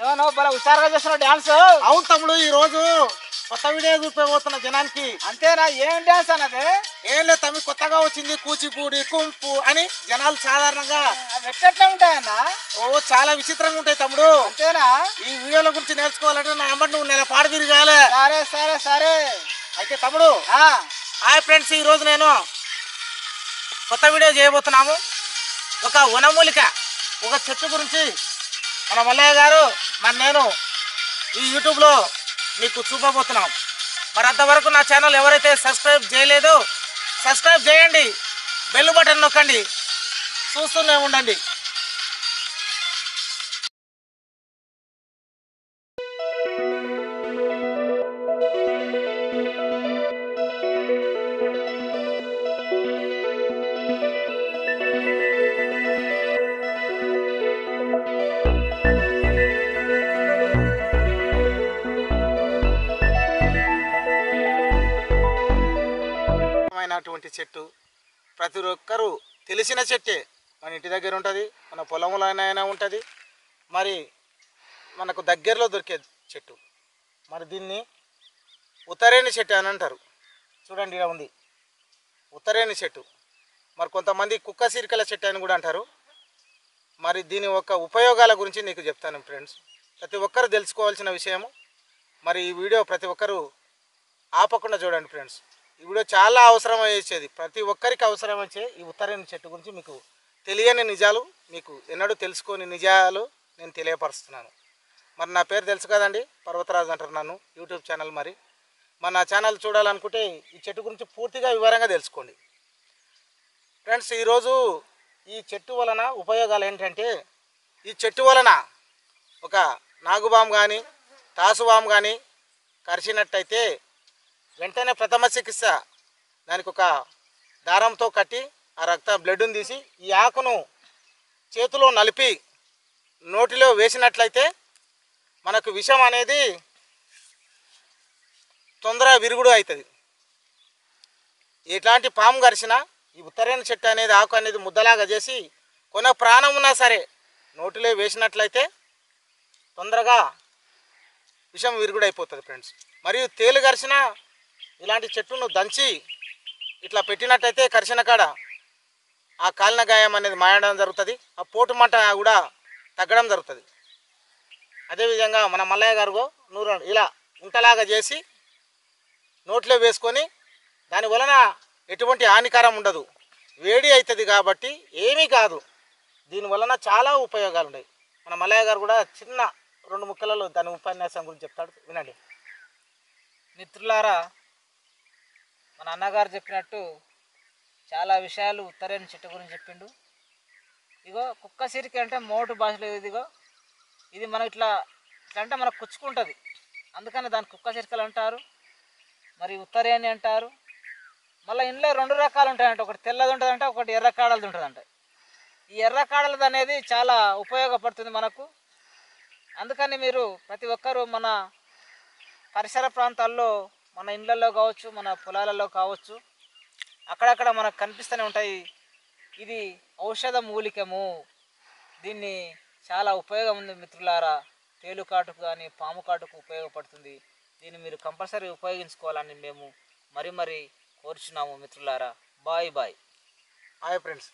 ఏమన్నా బల హుషారుగా చేస్తున్నావు డాన్స్? అవును తమ్ముడు ఈ రోజు కొత్త వీడియో చూపిపోతున్న జనానికి. అంతేనా? ఏం డాన్స్ అన్నది? ఏం లేదు తమ్మి కొత్తగా వచ్చింది కూచిపూడి కుంపు అని జనాలు సాధారణంగా ఎట్లా ఉంటాయన్నా? ఓ చాలా విచిత్రంగా ఉంటాయి తమ్ముడు. అంతేనా? ఈ వీడియోల గురించి నేర్చుకోవాలంటే నా అమ్మ నువ్వు నెల పాడు తిరగాలి. సరే సరే సరే. అయితే తమ్ముడు హాయ్ ఫ్రెండ్స్ ఈ రోజు నేను కొత్త వీడియో చేయబోతున్నాము. ఒక వనమూలిక ఒక చెట్టు గురించి మన మల్లయ్య గారు మరి నేను ఈ యూట్యూబ్లో మీకు చూపబోతున్నాం. మరి అంతవరకు నా ఛానల్ ఎవరైతే సబ్స్క్రైబ్ చేయలేదో సబ్స్క్రైబ్ చేయండి. బెల్ బటన్ నొక్కండి. చూస్తూనే ఉండండి. అటువంటి చెట్టు. ప్రతి ఒక్కరూ తెలిసిన చెట్టే. మన ఇంటి దగ్గర ఉంటుంది మన పొలంలో అయినా ఉంటుంది. మరి మనకు దగ్గరలో దొరికే చెట్టు. మరి దీన్ని ఉత్తరేణి చెట్టు అని అంటారు. చూడండి ఇలా ఉంది. ఉత్తరేణి చెట్టు. మరి కొంతమంది కుక్క సిరికల చెట్టు అని కూడా అంటారు. మరి దీని యొక్క ఉపయోగాల గురించి నీకు చెప్తాను ఫ్రెండ్స్. ప్రతి ఒక్కరు తెలుసుకోవాల్సిన విషయము. మరి ఈ వీడియో ప్రతి ఒక్కరూ ఆపకుండా చూడండి ఫ్రెండ్స్. ఇవి చాలా అవసరం అయ్యేది ప్రతి ఒక్కరికి అవసరం వచ్చే ఈ ఉత్తరాయణ చెట్టు గురించి మీకు తెలియని నిజాలు మీకు ఎన్నడూ తెలుసుకోని నిజాలు నేను తెలియపరుస్తున్నాను. మరి నా పేరు తెలుసు కదండి? పర్వతరాజు అంటారు నన్ను. యూట్యూబ్ ఛానల్ మరి. మరి నా ఛానల్ చూడాలనుకుంటే ఈ చెట్టు గురించి పూర్తిగా వివరంగా తెలుసుకోండి. ఫ్రెండ్స్ ఈరోజు ఈ చెట్టు వలన ఉపయోగాలు ఏంటంటే ఈ చెట్టు వలన ఒక నాగుబాం కానీ తాసుబాం కానీ కరిచినట్టయితే వెంటనే ప్రథమ చికిత్స. దానికి ఒక దారంతో కట్టి ఆ రక్త బ్లడ్ని తీసి ఈ ఆకును చేతిలో నలిపి నోటిలో వేసినట్లయితే మనకు విషం అనేది తొందరగా విరుగుడు అవుతుంది. ఎట్లాంటి పాము గరిచిన ఈ ఉత్తరేణి చెట్టు అనేది ఆకు అనేది ముద్దలాగా చేసి కొన ప్రాణం ఉన్నా సరే నోటిలో వేసినట్లయితే తొందరగా విషం విరుగుడు అయిపోతుంది ఫ్రెండ్స్. మరియు తేలు కరిచిన ఇలాంటి చెట్టును దంచి ఇట్లా పెట్టినట్టయితే కరిచిన కాడ ఆ కాలిన గాయం అనేది మాయడం జరుగుతుంది ఆ పోటు మంట కూడా తగ్గడం జరుగుతుంది. అదేవిధంగా మన మల్లయ్య గారు నూరు ఇలా ఉంటలాగా చేసి నోట్లో వేసుకొని దాని వలన ఎటువంటి హానికరం ఉండదు. వేడి అవుతుంది కాబట్టి ఏమీ కాదు. దీని వలన చాలా ఉపయోగాలు ఉన్నాయి మన మల్లయ్య గారు కూడా చిన్న రెండు ముక్కలలో దాని ఉపన్యాసం గురించి చెప్తాడు. వినండి. మిత్రులారా మన అన్నగారు చెప్పినట్టు చాలా విషయాలు ఉత్తరేణి చెట్టు గురించి చెప్పిండు. ఇగో కుక్క సిరికి అంటే మోటు భాషలో ఇదిగో ఇది మనం ఇట్లా ఇట్లా అంటే మనకు కుచ్చుకుంటుంది. అందుకని దాన్ని కుక్క సిరికలు అంటారు మరి ఉత్తరేణి అంటారు. మళ్ళీ ఇంట్లో రెండు రకాలు ఉంటాయంట. ఒకటి తెల్లది ఉంటుందంట ఒకటి ఎర్ర కాడలది ఉంటుందంట. ఈ ఎర్ర కాడలది అనేది చాలా ఉపయోగపడుతుంది మనకు. అందుకని మీరు ప్రతి ఒక్కరూ మన పరిసర ప్రాంతాల్లో మన ఇళ్ళల్లో కావచ్చు మన పొలాలలో కావచ్చు అక్కడక్కడ మనకు కనిపిస్తూనే ఉంటాయి. ఇది ఔషధ మూలికము. దీన్ని చాలా ఉపయోగం ఉంది మిత్రులారా. తేలుకాటుకు కానీ పాము కాటుకు ఉపయోగపడుతుంది. దీన్ని మీరు కంపల్సరీ ఉపయోగించుకోవాలని మేము మరి మరి కోరుచున్నాము మిత్రులారా. Bye bye. Hi friends.